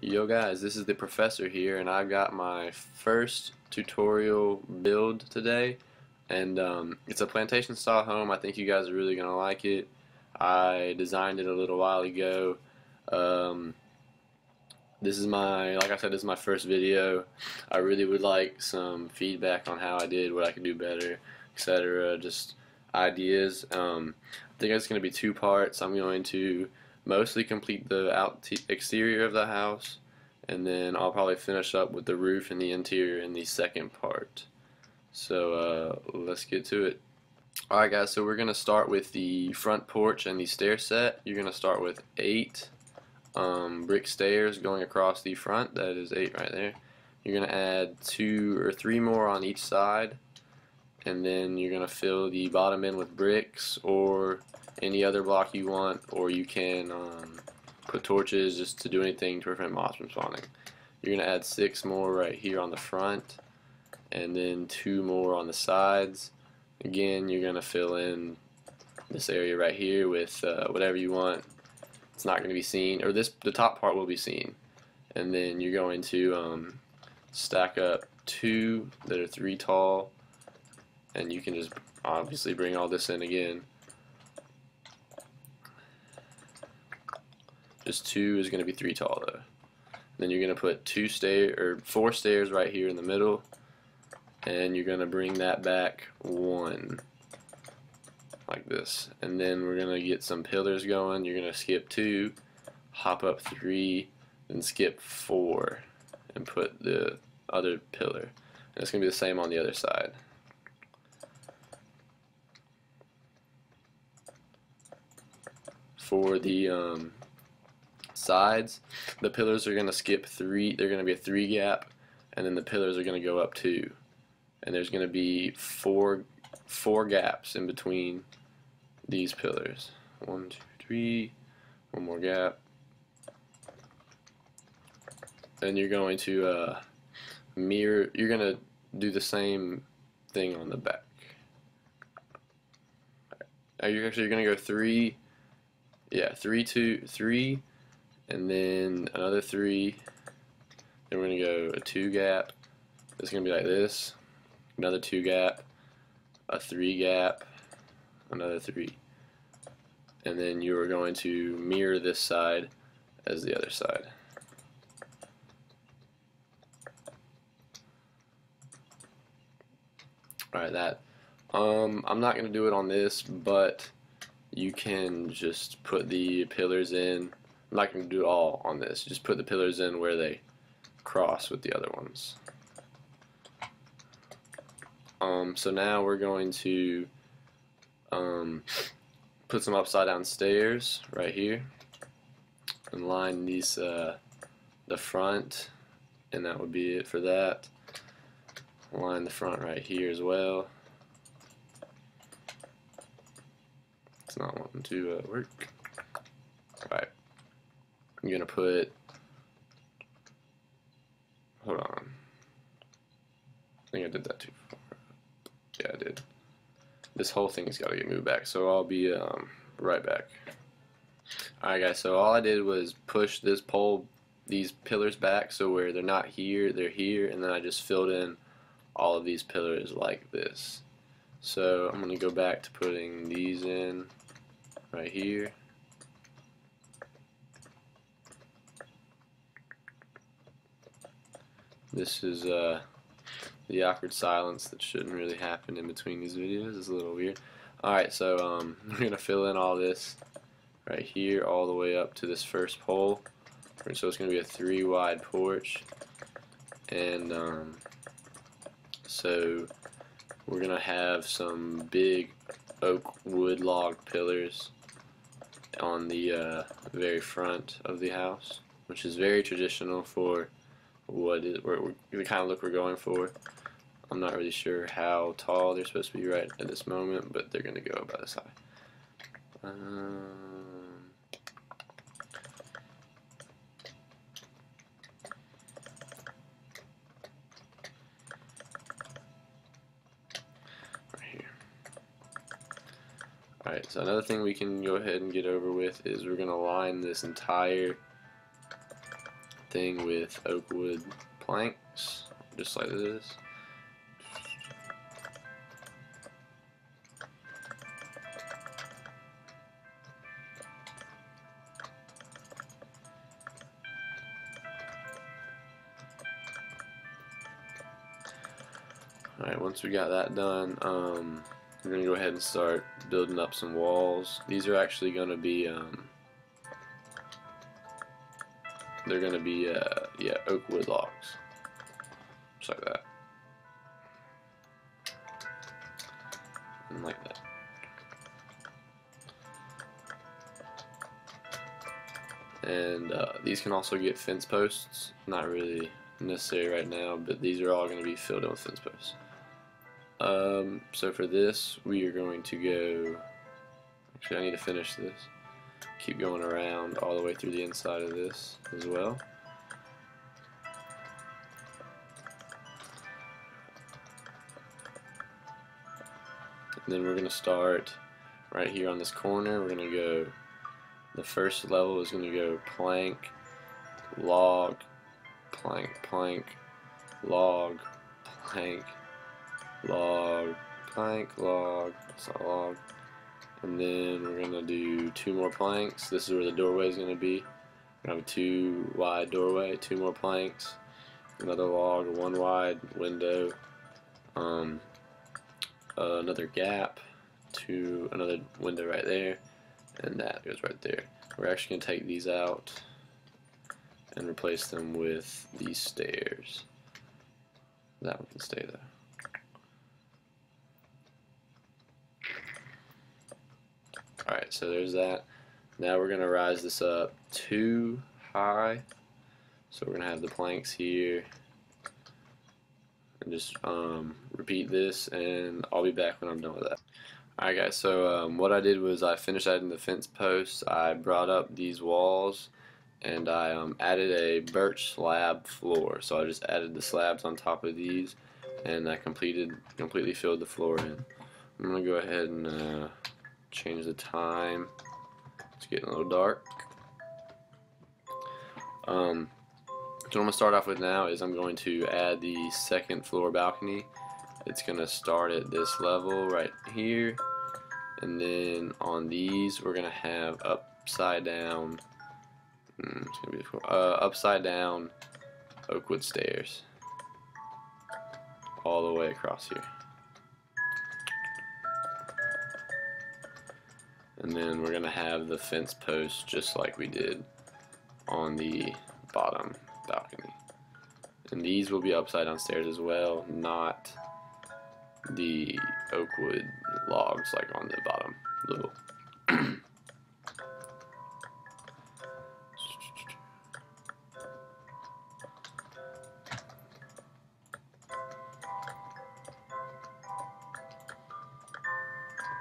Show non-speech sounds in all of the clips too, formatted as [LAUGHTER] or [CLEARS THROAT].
Yo guys, this is the professor here and I got my first tutorial build today and um, it's a plantation style home. I think you guys are really gonna like it. I designed it a little while ago. Um, this is my, like I said, this is my first video. I really would like some feedback on how I did, what I could do better, etc. Just ideas. Um, I think it's going to be two parts. I'm going to mostly complete the out exterior of the house and then I'll probably finish up with the roof and the interior in the second part. So uh, let's get to it. Alright guys, so we're going to start with the front porch and the stair set. You're going to start with eight um, brick stairs going across the front. That is eight right there. You're going to add two or three more on each side and then you're going to fill the bottom end with bricks or any other block you want or you can um, put torches just to do anything to prevent mobs from spawning. You're going to add six more right here on the front and then two more on the sides. Again, you're going to fill in this area right here with uh, whatever you want. It's not going to be seen, or this the top part will be seen. And then you're going to um, stack up two that are three tall, and you can just obviously bring all this in again. Just two is going to be three tall though. Then you're going to put two stair or four stairs right here in the middle, and you're going to bring that back one like this. And then we're going to get some pillars going. You're going to skip two, hop up three, then skip four, and put the other pillar. And it's going to be the same on the other side. For the um, sides, the pillars are going to skip three, they're going to be a three gap, and then the pillars are going to go up two. And there's going to be four, four gaps in between these pillars. One, two, three, one more gap. And you're going to uh, mirror, you're going to do the same thing on the back. Are you actually going to go three, yeah, three, two, three, and then another three then we're going to go a two gap. It's going to be like this. Another two gap. A three gap. Another three. And then you are going to mirror this side as the other side. Alright that um, I'm not going to do it on this but you can just put the pillars in I'm not going to do it all on this. Just put the pillars in where they cross with the other ones. Um, so now we're going to um, put some upside down stairs right here and line these uh, the front and that would be it for that. Line the front right here as well. It's not wanting to uh, work. I'm gonna put hold on. I think I did that too far yeah I did. This whole thing's got to get moved back so I'll be um, right back. Alright guys so all I did was push this pole these pillars back so where they're not here they're here and then I just filled in all of these pillars like this. So I'm gonna go back to putting these in right here This is uh, the awkward silence that shouldn't really happen in between these videos. It's a little weird. Alright, so um, [LAUGHS] we're going to fill in all this right here all the way up to this first pole. So it's going to be a three wide porch. And um, so we're going to have some big oak wood log pillars on the uh, very front of the house, which is very traditional for what is we're, the kind of look we're going for. I'm not really sure how tall they're supposed to be right at this moment, but they're going to go about this high. Um, right here. Alright, so another thing we can go ahead and get over with is we're going to line this entire thing with oak wood planks, just like this. Alright, once we got that done, um, we're going to go ahead and start building up some walls. These are actually going to be, um, they're going to be, uh, yeah, oak wood logs. Just like that. And like that. And uh, these can also get fence posts. Not really necessary right now, but these are all going to be filled in with fence posts. Um, so for this, we are going to go, actually I need to finish this, keep going around all the way through the inside of this as well. And then we're going to start right here on this corner, we're going to go, the first level is going to go plank, log, plank, plank, log, plank, log, plank, log, log. And then we're going to do two more planks. This is where the doorway is going to be. We're going to have a two wide doorway, two more planks, another log, one wide window, um, uh, another gap, to another window right there, and that goes right there. We're actually going to take these out and replace them with these stairs. That one can stay there. Alright, so there's that. Now we're going to rise this up too high. So we're going to have the planks here. And just um, repeat this, and I'll be back when I'm done with that. Alright guys, so um, what I did was I finished adding the fence posts. I brought up these walls and I um, added a birch slab floor. So I just added the slabs on top of these and I completed completely filled the floor in. I'm gonna go ahead and uh, change the time. It's getting a little dark. Um, so what I'm gonna start off with now is I'm going to add the second floor balcony. It's gonna start at this level right here, and then on these we're gonna have upside down. Hmm, it's gonna be uh, upside down oak wood stairs all the way across here. And then we're gonna have the fence post just like we did on the bottom balcony. And these will be upside down stairs as well, not the oak wood logs like on the bottom little. [COUGHS]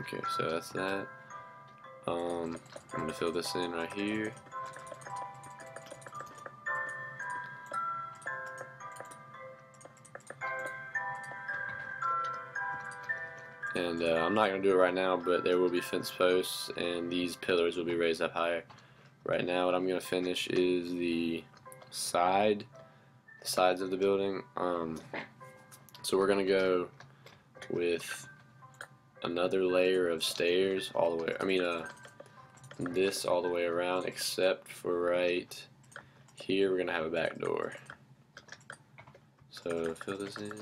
okay, so that's that. Um, I'm gonna fill this in right here. and uh, I'm not going to do it right now but there will be fence posts and these pillars will be raised up higher right now what I'm going to finish is the side the sides of the building um, so we're going to go with another layer of stairs all the way I mean uh, this all the way around except for right here we're to have a back door so fill this in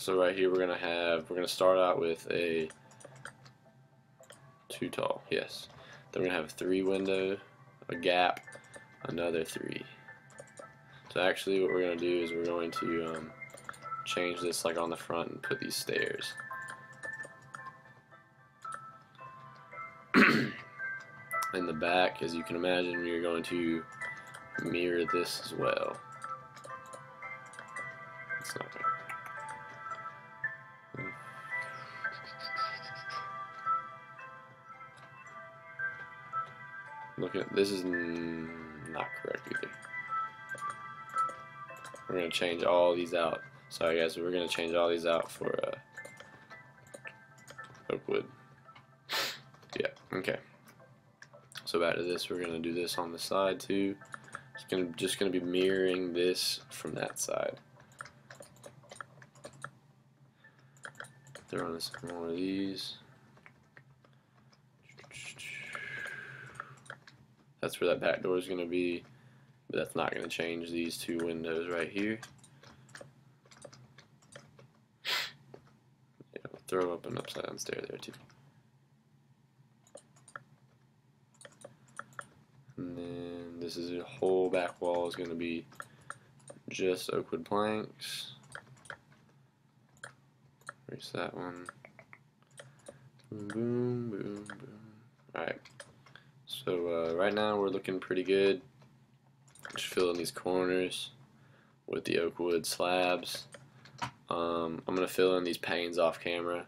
So right here we're gonna have we're gonna start out with a too tall, yes. Then we're gonna have three window, a gap, another three. So actually what we're gonna do is we're going to um, change this like on the front and put these stairs. [CLEARS THROAT] In the back, as you can imagine, we are going to mirror this as well. It's not Look at this is not correct either. We're gonna change all these out. Sorry guys, we're gonna change all these out for uh, oak wood. Yeah, okay. So back to this, we're gonna do this on the side too. It's gonna just gonna be mirroring this from that side. Throw this one of these. That's where that back door is gonna be, but that's not gonna change these two windows right here. Yeah, throw up an upside down stair there too. And then this is a whole back wall is going to be just oak wood planks. Erase that one. Boom, boom, boom, boom. Alright. So uh, right now we're looking pretty good. Just fill in these corners with the oak wood slabs. Um, I'm going to fill in these panes off camera.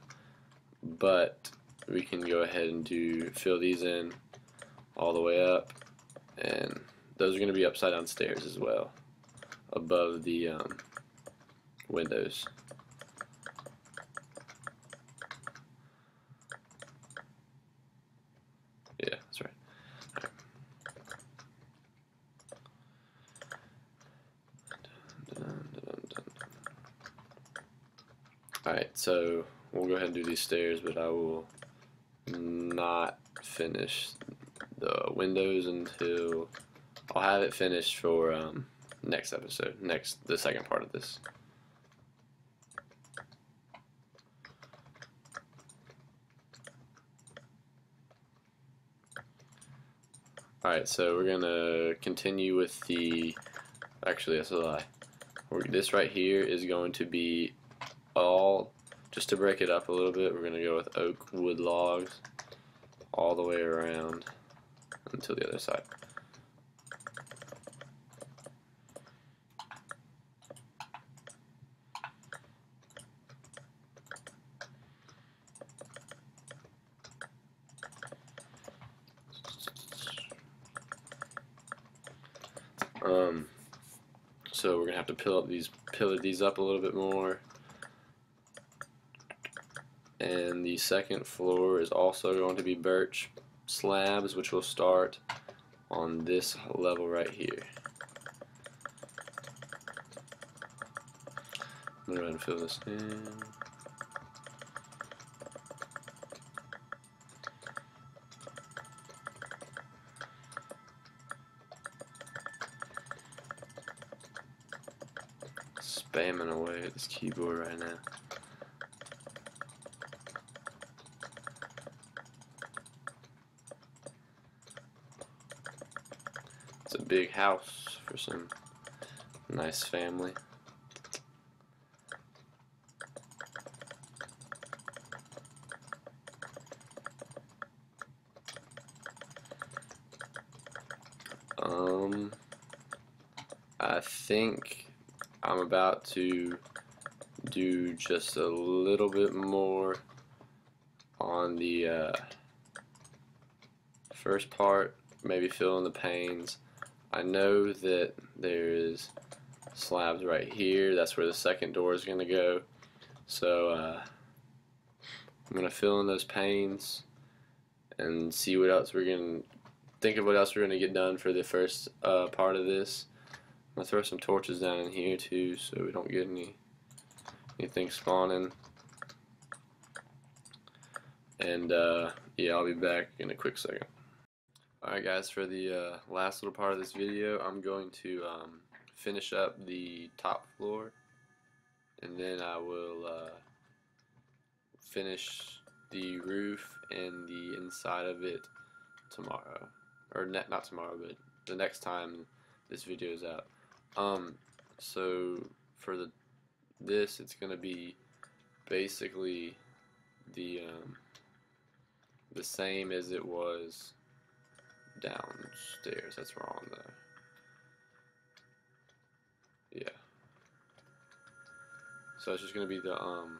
But we can go ahead and do fill these in all the way up and those are going to be upside down stairs as well above the um, windows yeah that's right Alright, so we'll go ahead and do these stairs, but I will not finish the windows until I'll have it finished for um, next episode, next the second part of this. Alright, so we're gonna continue with the. Actually, that's a lie. This right here is going to be all. Just to break it up a little bit, we're gonna go with oak wood logs all the way around until the other side. Um, so we're gonna have to pillar these pillar these up a little bit more. And the second floor is also going to be birch slabs, which will start on this level right here. I'm gonna go ahead and fill this in. Spamming away at this keyboard right now. It's a big house for some nice family. Um, I think I'm about to do just a little bit more on the uh, first part, maybe fill in the panes. I know that there's slabs right here, that's where the second door is going to go. So uh, I'm going to fill in those panes and see what else we're going to think of what else we're going to get done for the first uh, part of this. I'm gonna throw some torches down in here too, so we don't get any anything spawning. And uh, yeah, I'll be back in a quick second. Alright guys, for the uh, last little part of this video, I'm going to um, finish up the top floor, and then I will uh, finish the roof and the inside of it tomorrow, or not tomorrow, but the next time this video is out. Um, so for the this, it's gonna be basically the um, the same as it was downstairs. That's wrong there. Yeah. So it's just gonna be the um,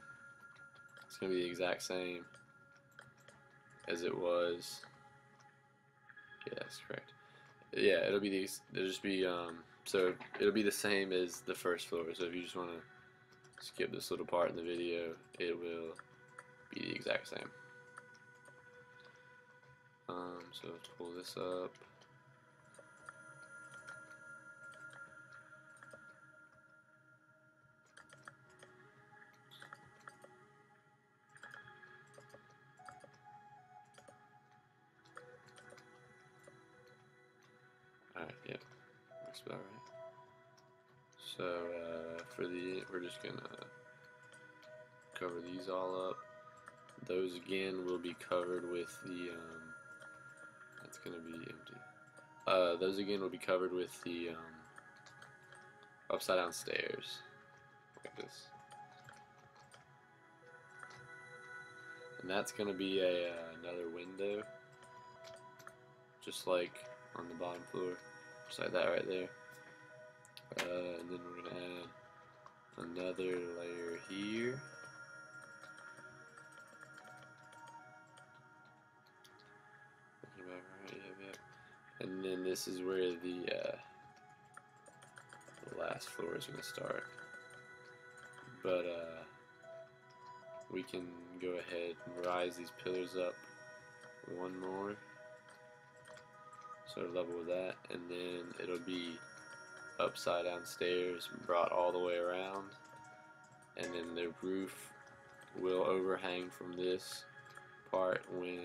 it's gonna be the exact same as it was. Yeah, that's correct. Yeah, it'll be these. It'll just be um so it'll be the same as the first floor. So if you just want to skip this little part in the video, it will be the exact same. Um, so let's pull this up. Alright, yep. Looks about right. So, uh, for the, we're just gonna cover these all up. Those again will be covered with the, um, that's gonna be empty. Uh, those again will be covered with the, um, upside down stairs. Like this. And that's gonna be a, uh, another window. Just like on the bottom floor. Just like that right there. Uh, and then we're gonna add another layer here. And then this is where the, uh, the last floor is gonna start. But uh, we can go ahead and rise these pillars up one more so level with that and then it'll be upside down stairs brought all the way around and then the roof will overhang from this part when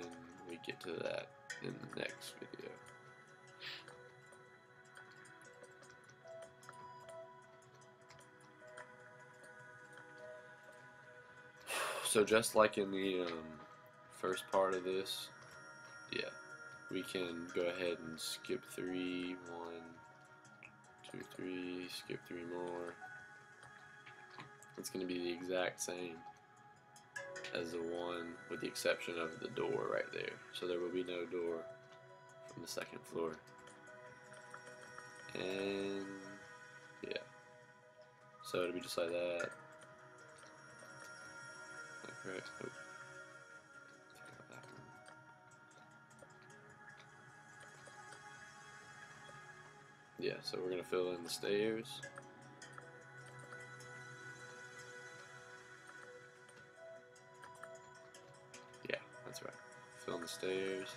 we get to that in the next video. So just like in the um, first part of this, yeah, we can go ahead and skip three, one, two, three, skip three more. It's going to be the exact same as the one with the exception of the door right there. So there will be no door from the second floor. And yeah. So it'll be just like that. Oh. Yeah, so we're going to fill in the stairs. Yeah, that's right. Fill in the stairs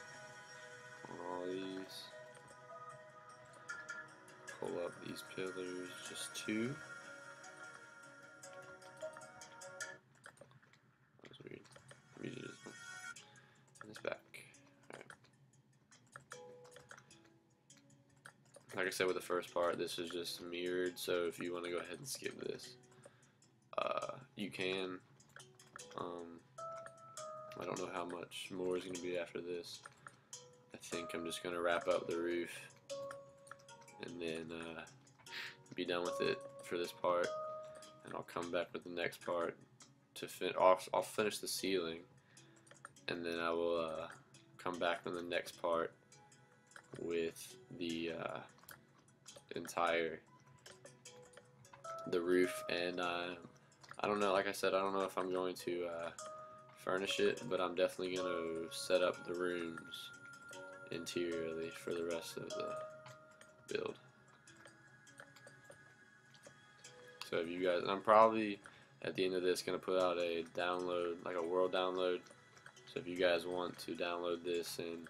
all these. Pull up these pillars, just two. I said with the first part, this is just mirrored, so if you want to go ahead and skip this, uh, you can. Um, I don't know how much more is going to be after this. I think I'm just going to wrap up the roof and then uh, be done with it for this part. And I'll come back with the next part to fin. I'll, I'll finish the ceiling, and then I will uh, come back on the next part with the uh, entire the roof and uh, I don't know like I said I don't know if I'm going to uh, furnish it but I'm definitely going to set up the rooms interiorly for the rest of the build. So if you guys I'm probably at the end of this going to put out a download like a world download. So if you guys want to download this and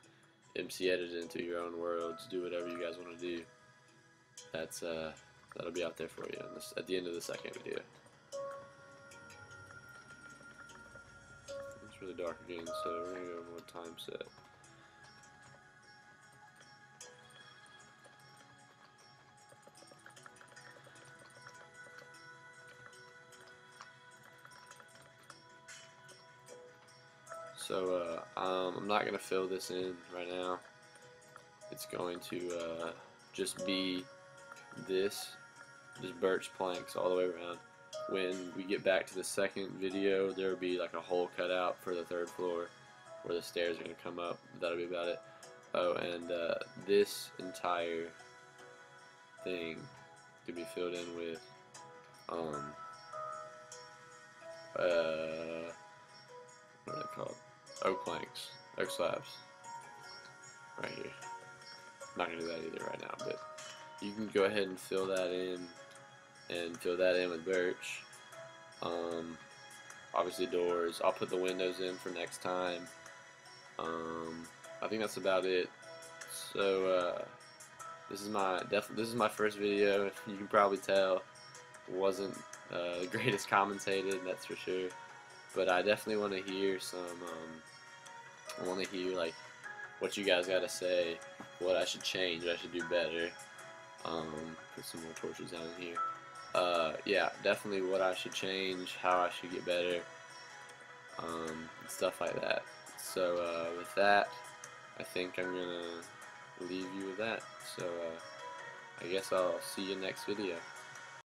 MCEdit it into your own worlds do whatever you guys want to do that's uh, that'll be out there for you this, at the end of the second video. It's really dark again, so we're gonna go more time set. So uh, um, I'm not going to fill this in right now. It's going to uh, just be this, just birch planks all the way around. When we get back to the second video, there will be like a hole cut out for the third floor where the stairs are going to come up. That'll be about it. Oh, and uh, this entire thing could be filled in with um, uh, what are they called? Oak planks, oak slabs, right here. I'm not gonna do that either right now, but you can go ahead and fill that in and fill that in with birch. Um, obviously doors. I'll put the windows in for next time. Um, I think that's about it. So uh, this is my this is my first video. [LAUGHS] You can probably tell wasn't uh, the greatest commentated, that's for sure. But I definitely want to hear some. Um, I want to hear like what you guys got to say, what I should change, what I should do better. Um, put some more torches down in here. Uh, yeah, definitely what I should change, how I should get better, um, stuff like that. So uh, with that, I think I'm gonna leave you with that. So uh, I guess I'll see you next video.